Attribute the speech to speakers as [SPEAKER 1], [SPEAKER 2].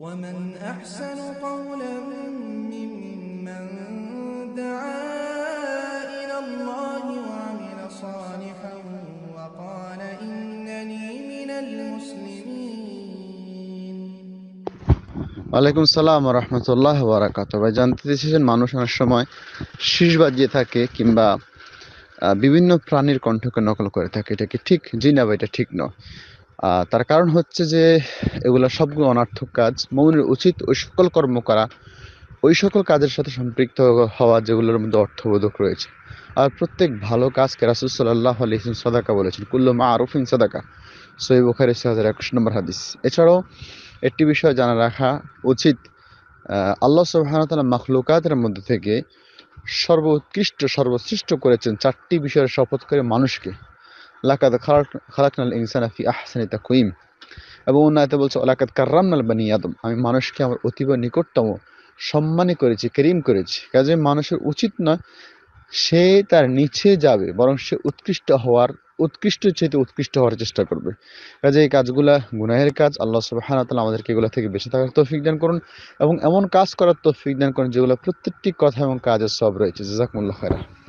[SPEAKER 1] ومن أحسن قولا ممن دعا إلى الله وعمل صالحا وقال إنني من المسلمين
[SPEAKER 2] ওয়ালাইকুম সালাম রহমতুল্লাহ বারাকাত ভাই জানতে চেয়েছেন মানুষ অনেক সময় শীষ বাজিয়ে থাকে কিংবা আহ, বিভিন্ন প্রাণীর কণ্ঠকে নকল করে থাকে এটা কি ঠিক জি না ভাই এটা ঠিক নয় আহ, তার কারণ হচ্ছে যে এগুলো সবগুলো অনার্থক কাজ। মৌনের উচিত ওই সকল কর্ম করা, ওই সকল কাজের সাথে সম্পৃক্ত হওয়া যেগুলোর মধ্যে অর্থবোধক রয়েছে। আর প্রত্যেক ভালো কাজকে রাসুল সাল্লাহ আলহিম সদাকা বলেছেন, কুল্লু মা আরুফিন সদাকা সহি বুখারি ছয় হাজার একুশ নম্বর হাদিস। এছাড়াও একটি বিষয় জানা রাখা উচিত আল্লাহ সুবহানাহু মাখলুকাতের মধ্যে থেকে সর্বোৎকৃষ্ট, সর্বশ্রেষ্ঠ করেছেন চারটি বিষয়ের শপথ করে মানুষকে। লাকাদ খালাক- খালাকনাল ইনসানা ফি আহসানি তাকওয়িম এবং অন্য আয়াতে বলছে, ওলাকাদ কাররামনাল বানি আদম। আমি মানুষকে আমার অতীব নিকটতম সম্মানী করেছি, করিম করেছি। কাজে মানুষের উচিত নয়, সে তার নিচে যাবে, বরং সে উৎকৃষ্ট হওয়ার, উৎকৃষ্ট চেয়ে উৎকৃষ্ট হওয়ার চেষ্টা করবে। কাজে এই কাজগুলা গুনাহের কাজ, আল্লাহ সুবহানাহু ওয়া তাআলা আমাদেরকে এগুলো থেকে বেঁচে থাকার তৌফিক দান করুন এবং এমন কাজ করার তৌফিক দান করুন যেগুলো প্রত্যেকটি কথা এবং কাজের সব রয়েছে। জাযাকুমুল্লাহ খায়রা